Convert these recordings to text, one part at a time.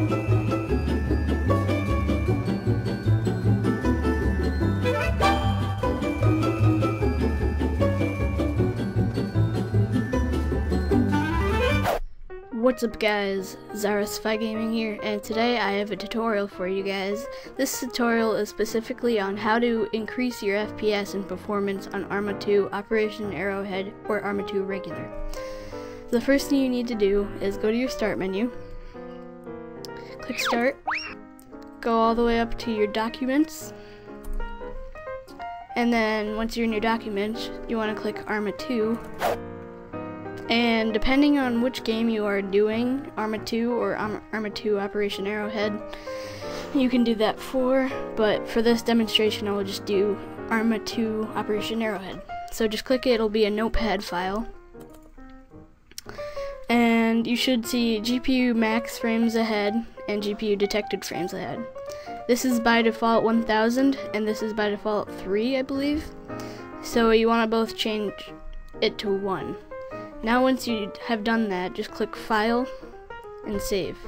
What's up guys, Xyrecify Gaming here, and today I have a tutorial for you guys. This tutorial is specifically on how to increase your FPS and performance on Arma 2 Operation Arrowhead or Arma 2 Regular. The first thing you need to do is go to your start menu, start, go all the way up to your documents, and then once you're in your documents, you want to click Arma 2 and depending on which game you are doing, Arma 2 or Arma 2 Operation Arrowhead, you can do that for, but for this demonstration I will just do Arma 2 Operation Arrowhead. So just click it, it'll be a notepad file. And you should see GPU max frames ahead and GPU detected frames ahead. This is by default 1000 and this is by default 3 I believe. So you want to both change it to 1. Now once you have done that, just click File and Save.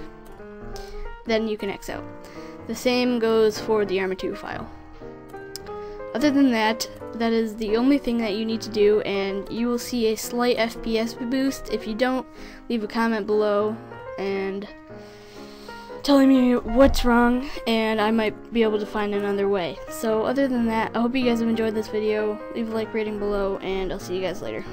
Then you can X out. The same goes for the Arma 2 file. Other than that, that is the only thing that you need to do and you will see a slight FPS boost. If you don't, leave a comment below and telling me what's wrong and I might be able to find another way. So other than that, I hope you guys have enjoyed this video. Leave a like rating below and I'll see you guys later.